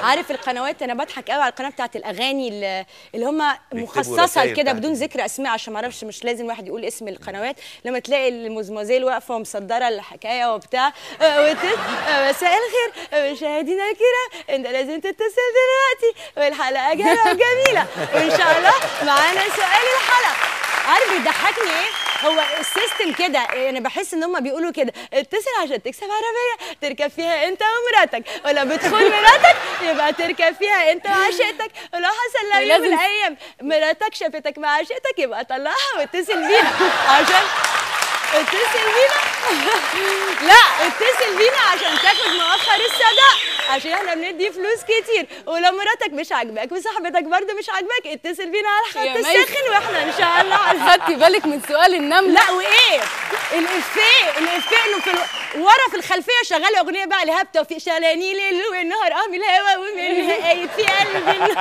عارف القنوات أنا بضحك قوي على القناة بتاعت الأغاني اللي هم مخصصة كده. بدون ذكر أسماء عشان ما أعرفش مش لازم واحد يقول اسم القنوات. لما تلاقي المزمزيل واقفة ومصدرة الحكاية وبتاع وت- آه، مساء الخير آه، مشاهدينا الكرام أنت لازم تتصل دلوقتي والحلقة جميله وجميلة وإن شاء الله معانا سؤال الحلقة. عارف بيضحكني إيه؟ هو السيستم كده أنا بحس إن هم بيقولوا كده اتصل عشان تكسب عربية تركب فيها أنت ومراتك. ولو بتخون مراتك يبقى تركب فيها أنت وعشيقتك ولو حصل يوم من الأيام مراتك شافتك مع عشيقتك يبقى طلعها واتصل بينا. عشان اتصل بينا. لا اتصل بينا عشان تاخد مؤخر الصداق عشان إحنا بندي فلوس كتير. ولو مراتك مش عاجباك وصاحبتك برضه مش عاجباك اتصل بينا على يا خط ميسي. الساخن وإحنا إن شاء الله خدتي بالك من سؤال النملة؟ لا وإيه؟ الإفيه الإفيه إنه في. ورا في الخلفية شغاله أغنية بقى لهاب توفيق شغلاني ليل ونهار آه من الهوا ومن قايد في قلبي.